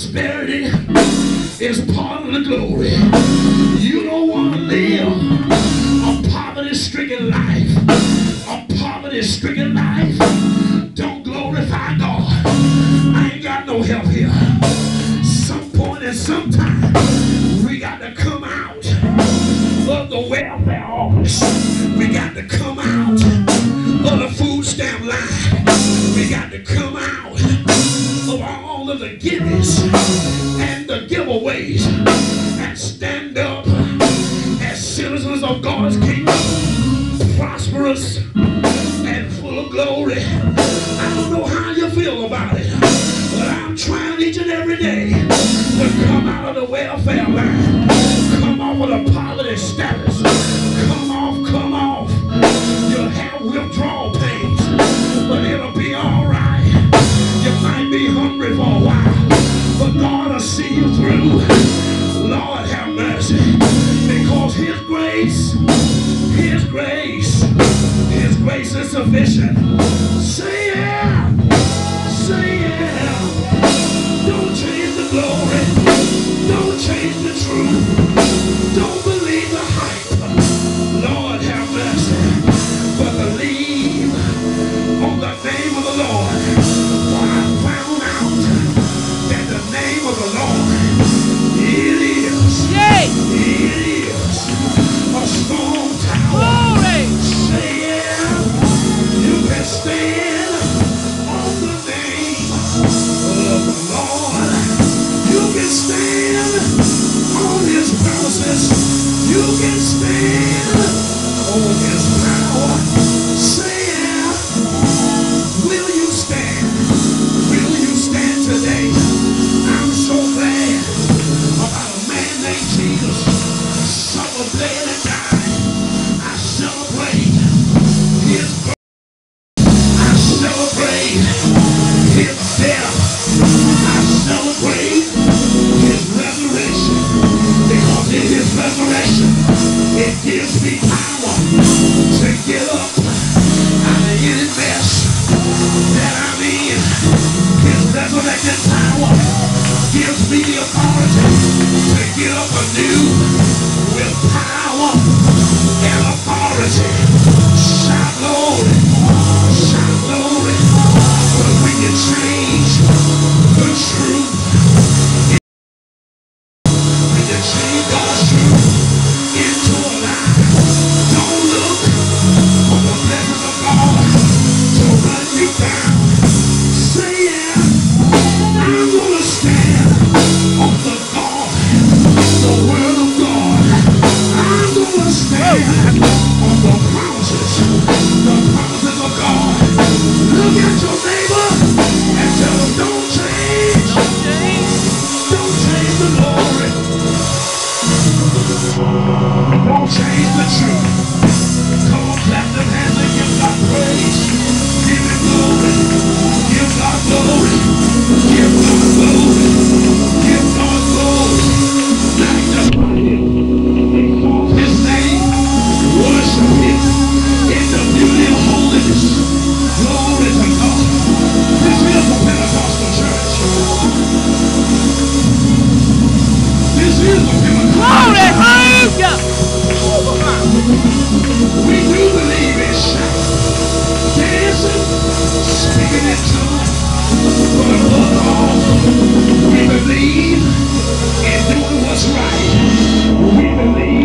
prosperity is part of the glory. You don't want to live a poverty-stricken life. A poverty-stricken life don't glorify God. I ain't got no help here. Some point and sometime we got to come out of the welfare office. We got to come out of the food stamp line. We got to come out of all of the givings. stand up as citizens of God's kingdom. grace. His grace is sufficient. Say yeah. luz up anew with power and authority. Yeah. We believe in doing what's right. We believe.